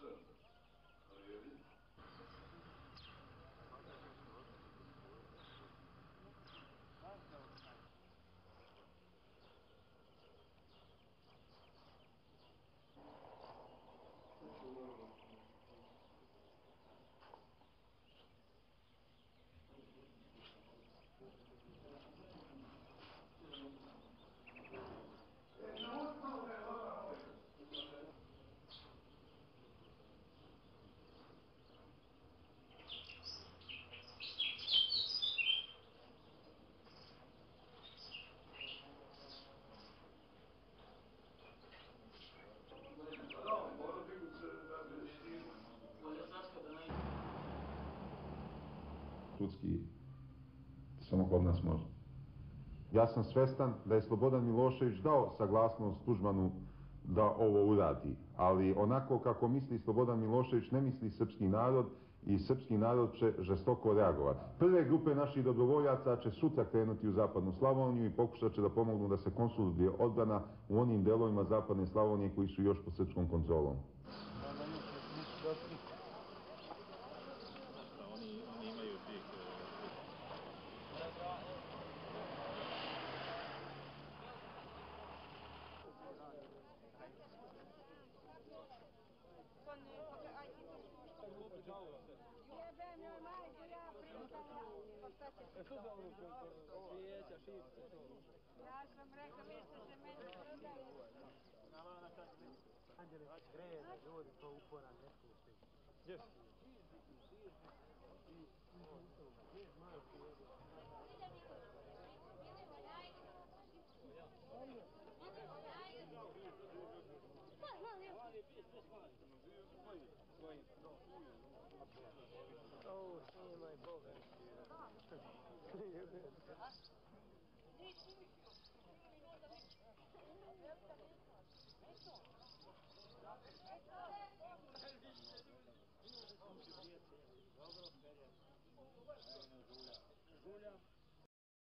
service sudski, samo kod nas može. Ja sam svestan da je Slobodan Milošević dao saglasnost Tužmanu da ovo uradi, ali onako kako misli Slobodan Milošević ne misli srpski narod i srpski narod će žestoko reagovati. Prve grupe naših dobrovoljaca će sutra krenuti u zapadnu Slavoniju i pokušat će da pomognu da se konsoliduje odbrana u onim delovima zapadne Slavonije koji su još pod srpskom kontrolom. Jebem joj majku, ja pristala. Pa šta će se to? Svijeća, šipce. Ja sam rekao, vi ste se meni prodali. Anđeli, greje ljudi to uporan ne pusti. Yes. Oh, it's my bowler. You're